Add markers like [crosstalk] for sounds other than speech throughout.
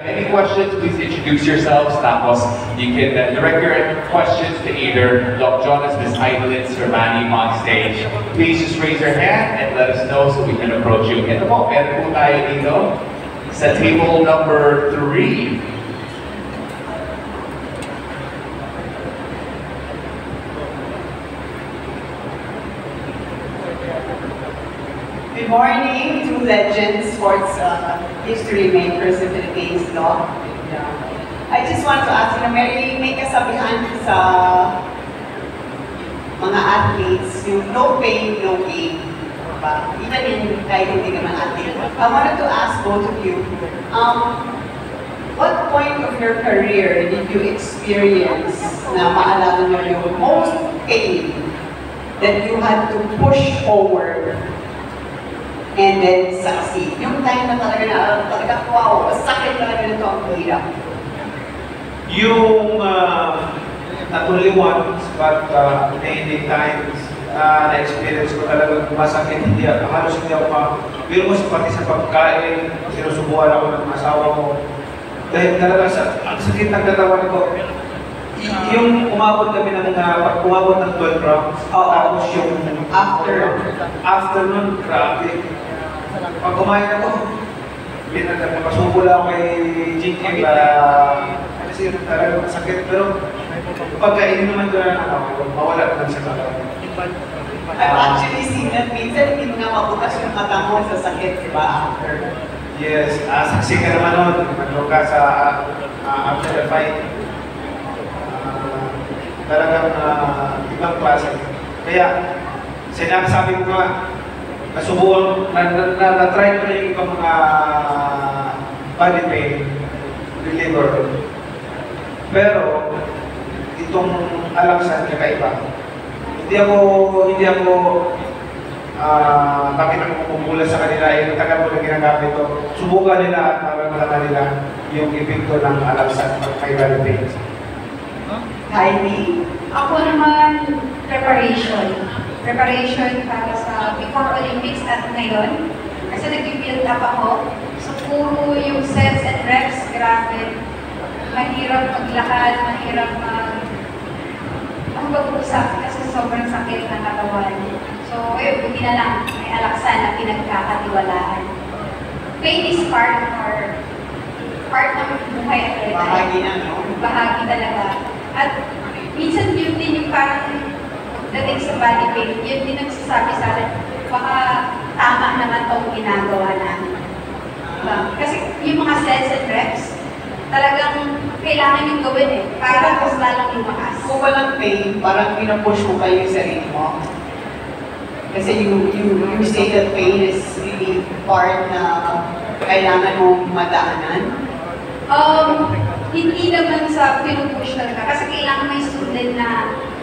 Any questions, please introduce yourselves. Tapos, you can uh, direct your questions to either Doc Jonas, Ms. Idolin, Sir Manny on stage. Please just raise your hand and let us know so we can approach you. Ito po, meron po tayo dito table number three. Morning, two legends, sports uh, history makers of Philippines law. I just want to ask, you know, may, may kasabihan sa mga athletes, yung no pain, no gain. Diba? Even in, kahit hindi naman athlete. I wanted to ask both of you, um, what point of your career did you experience na maalala mo yung most pain that you had to push forward and then succeed. Yung time na talaga na, talaga, wow, sakit talaga nito ang hirap. Yung uh, not only once, but uh, many times, uh, na-experience ko talaga masakit, hindi, halos hindi ako pa, pero mo pati sa pagkain, sinusubuhan ako ng asawa ko. Dahil talaga sa, ang sakit ng katawan ko, yung umabot kami ng, uh, umabot ng 12 rounds, tapos yung After. after nun, grabe. Pag kumain ako, pinagpapasubo lang ako kay Jinky para kasi yun talaga masakit. Pero pagkain naman ko na ako, mawala na sa katawan. I've actually seen that minsan hindi mo nga mabukas yung mata mo sa sakit, di ba? Yes, uh, saksi ka naman nun, ano ka sa uh, after the fight. Uh, talagang uh, ibang klase. Kaya, sinasabi ko nga, nasubukan, na, na, na, na-try ko na yung ibang mga body pain reliever. Pero, itong alaksan, kakaiba. Hindi ako, hindi ako Ah, bakit ako pumula sa kanila, yung tagal ko na ginagamit ito. Subukan nila at maramdaman nila yung epekto ng alaksan at kay body pains. Heidi? Ako naman, preparation. Preparation para sa before Olympics at ngayon. Kasi nag-build up ako. So, puro yung sets and reps, grabe. Mahirap maglakad, mahirap mag... Ang pag-usap kasi sobrang sakit ng katawan. So, ayun, buti na lang. May alaksan na pinagkakatiwalaan. Pain is part of our part ng buhay at Bahagi na, no? bahagi talaga. At minsan yun din yung parang dating sa body pain, yun din nagsasabi sa akin, baka tama naman tong ginagawa namin. Diba? Kasi yung mga sets and reps, talagang kailangan yung gawin eh, para mas lalong lumakas. Kung walang pain, parang pinapush mo pa yung sarili mo. Kasi you, you, you say that pain is really part na kailangan mong madaanan. Um, hindi naman sa pinupush talaga. Kasi kailangan may student na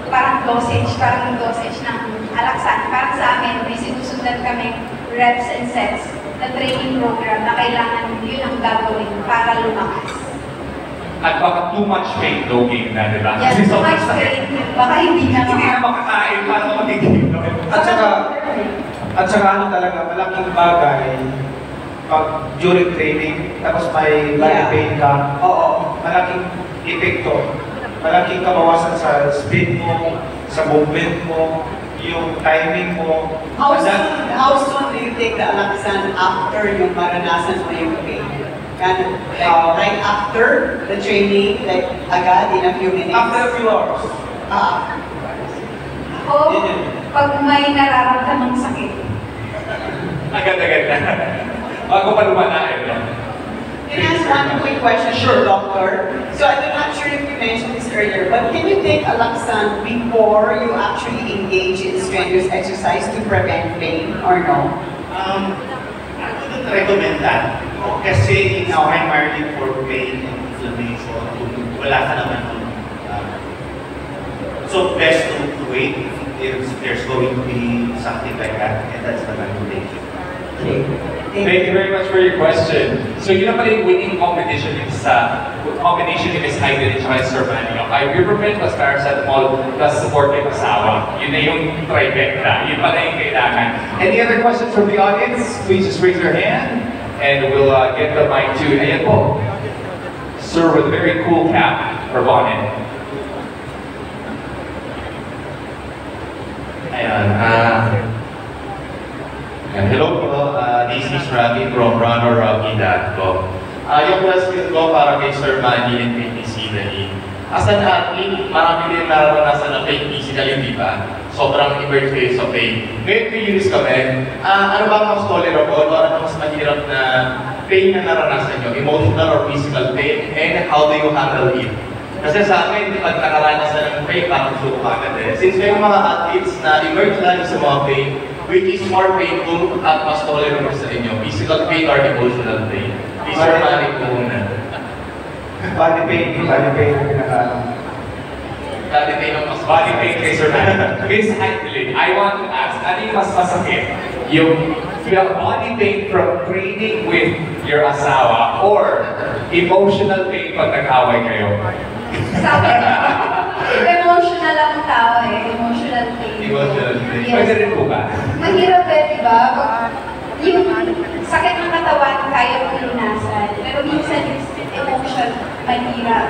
parang dosage, parang dosage ng alaksan. Parang sa amin, may sinusundan kami reps and sets na training program na kailangan yun ang gagawin para lumakas. At baka too much pain, no gain na, di ba? Yan, Kasi sobrang much pain, baka hindi na Hindi na makakain, paano magiging no? At saka, at saka ano talaga, malaking bagay pag during training, tapos may body Yeah. pain ka, Oo. Malaking epekto, malaking kabawasan sa speed mo, sa movement mo, yung timing mo. How soon, how soon do you take the alaksan after yung maranasan mo yung pain? Kind Uh, right after the training, like agad in a few minutes? After a few hours. Ah, O Yun yun. pag may nararamdamang sakit. Agad-agad na. Bago pa lumanain, no? Can I ask one quick question, sure, doctor? So I'm not sure if you mentioned this earlier, but can you take a alaksan before you actually engage in strenuous exercise to prevent pain or no? Um, I wouldn't recommend that. Kasi it's primarily for pain and inflammation. Wala ka naman nun. Uh, so best to, to wait if there's going to be something like that. And that's the recommendation. Thank you very much for your question. So na pala yung winning combination ni sa combination ni Miss Hayden at Sir Manny. Okay, Riverman plus paracetamol plus support ng asawa. Yun na yung trifecta. Yun pala yung kailangan. Any other questions from the audience? Please just raise your hand and we'll uh, get the mic to, ayan po. Sir with a very cool cap or bonnet. Ayan, ah... hello this is Ravi from runnerrocky.com. Ah, yung question ko para kay Sir Manny and kay Miss Hillary. As an athlete, marami din nararanasan na pain physically, di ba? Sobrang immersed kayo sa pain. Ngayon, curious kami, ah, ano ba mas tolerable o ano mas mahirap na pain na naranasan nyo? Emotional or physical pain? And how do you handle it? Kasi sa akin, pag nakaranasan ng pain, parang suko agad eh. Since may mga athletes na immersed lagi sa mga pain, which is more painful at mas tolerable sa inyo? Physical pain or emotional pain? Please, Sir Manny po muna. Body pain, body pain ang pinaka- Dati tayo ng mas body pain kay Sir Manny. Miss Heidelin, I want to ask, ano yung mas masakit? Yung feel body pain from training with your asawa or emotional pain pag nag-away kayo? Sabi ko, [laughs] emotional ang tao eh. Emotional pain. Emotional pain. Yes. Pwede rin po ba? Mahirap eh, di ba? Yung sakit ng katawan, kaya mong lunasan. Pero minsan yung emotion, mahirap.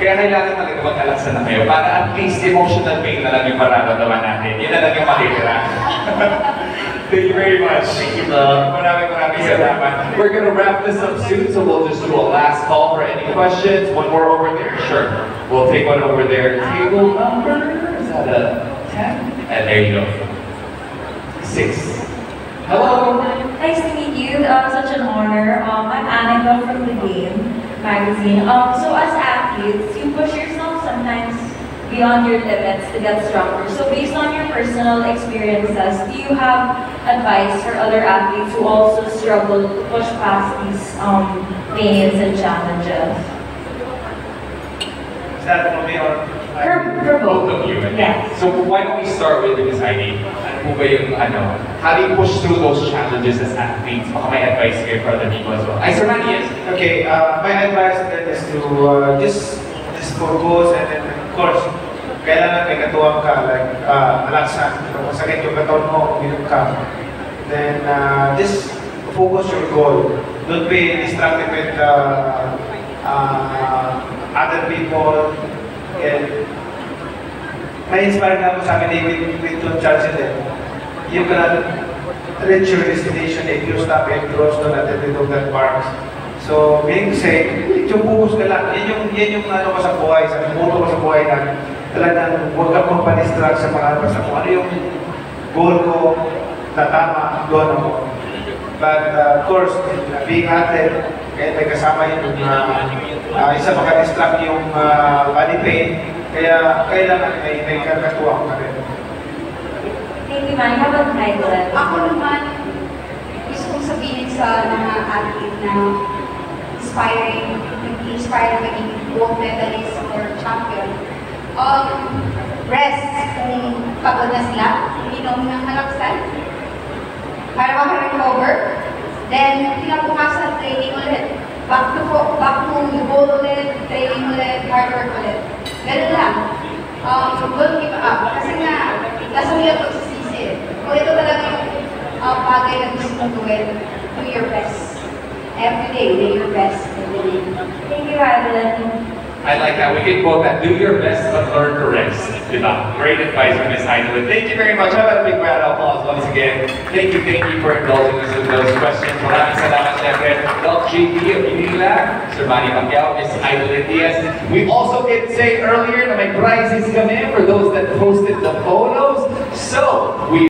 Kaya kailangan talaga mag-alaksa na kayo para at least emotional pain na lang yung mararamdaman natin. Yun na lang yung makikira. [laughs] Thank you very much. Thank you, Bob. Maraming maraming salamat. We're gonna wrap this up soon, so we'll just do a last call for any questions. One more over there? Sure. We'll take one over there. Table number, is that a 10? And there you go. Six. Hello. Nice to meet you. Uh, such an honor. Um, I'm Annika from The Game magazine. Um, so as athletes, you push yourself sometimes beyond your limits to get stronger. So based on your personal experiences, do you have advice for other athletes who also struggle to push past these um, pains and challenges? Is that for me or? For, for Both both. of you. Yes. So why don't we start with Ms. Heidi? Ano po ba yung ano? How do you push through those challenges as athletes? Baka may advice kayo for other people as well. Ay, Sir Manny, yes. Okay, uh, my advice then is to uh, just just focus and then of course, kailangan may katuwang ka, like uh, alaksan, kung masakit yung katawan mo, uminom ka. Then uh, just focus your goal. Don't be distracted with uh, uh, other people. And may inspire na ako sa akin with, with Don Churchill eh. You cannot reach your destination if you stop and close doon at the end of that park. So, meaning to say, yung focus ka lang, yan yung, yan yung ano ko sa buhay, sa motto ko sa buhay na talagang huwag kang magpa-distract sa mga basta kung ano yung goal ko na tama, doon ako. But uh, of course, being athlete, kaya may kasama yung uh, uh, isa maka-distract yung uh, body pain, kaya kailangan may, may kakatuwang ka rin. Thank you, Manny. How about Heidelin? Ako naman, gusto kong sabihin sa mga athlete na inspiring, nag-inspire na maging gold medalist or champion. Um, rest kung pagod na sila, uminom ng halaksan para makarecover. Then, kinabukasan, training ulit. Back to, back to goal ulit, training ulit, hard work ulit. Ganun lang. Um, don't give up. Kasi nga, nasa ang pagsisisi. Kung ito talaga yung uh, bagay na gusto mong gawin, do your best. Every day, do your best. Every day. Thank you, Heidelin. I like that. We can quote that. Do your best, but learn to rest. Diba? Great advice from Ms. Heidelin. Thank you very much. How about a big round of applause once again? Thank you, thank you for indulging us with those questions. Maraming salamat, syempre. Doc JP of Unila, Sir Manny Pacquiao, Ms. Heidelin Diaz. We also did say earlier na may prizes kami for those that posted the photos. So, we